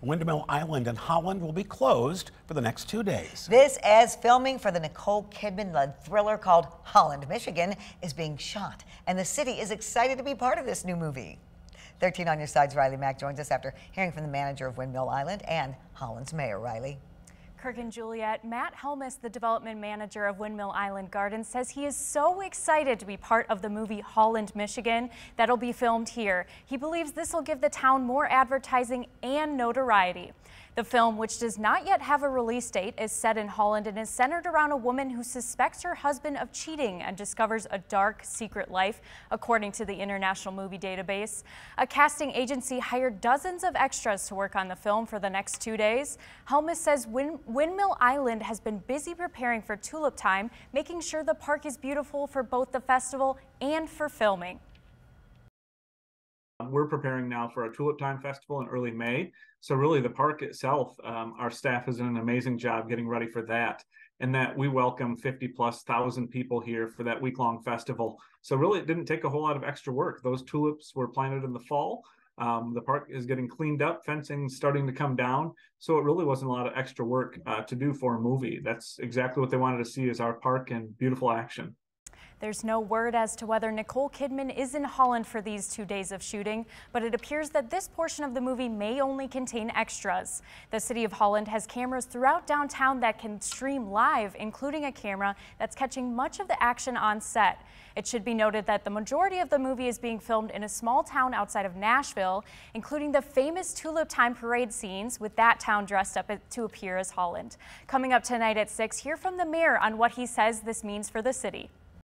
Windmill Island in Holland will be closed for the next two days. This as filming for the Nicole Kidman-led thriller called Holland, Michigan is being shot, and the city is excited to be part of this new movie. 13 on your side's Riley Mack joins us after hearing from the manager of Windmill Island and Holland's mayor, Riley. Kirk and Juliet, Matt Helmus, the development manager of Windmill Island Gardens, says he is so excited to be part of the movie Holland, Michigan that'll be filmed here. He believes this will give the town more advertising and notoriety. The film, which does not yet have a release date, is set in Holland and is centered around a woman who suspects her husband of cheating and discovers a dark, secret life, according to the International Movie Database. A casting agency hired dozens of extras to work on the film for the next two days. Helmus says Win Windmill Island has been busy preparing for Tulip Time, making sure the park is beautiful for both the festival and for filming. We're preparing now for our Tulip Time Festival in early May. So really the park itself, um, our staff has done an amazing job getting ready for that. And that we welcome 50 plus thousand people here for that week long festival. So really it didn't take a whole lot of extra work. Those tulips were planted in the fall. Um, the park is getting cleaned up, fencing starting to come down. So it really wasn't a lot of extra work uh, to do for a movie. That's exactly what they wanted to see is our park in beautiful action. There's no word as to whether Nicole Kidman is in Holland for these two days of shooting, but it appears that this portion of the movie may only contain extras. The city of Holland has cameras throughout downtown that can stream live, including a camera that's catching much of the action on set. It should be noted that the majority of the movie is being filmed in a small town outside of Nashville, including the famous Tulip Time parade scenes with that town dressed up to appear as Holland. Coming up tonight at 6, hear from the mayor on what he says this means for the city.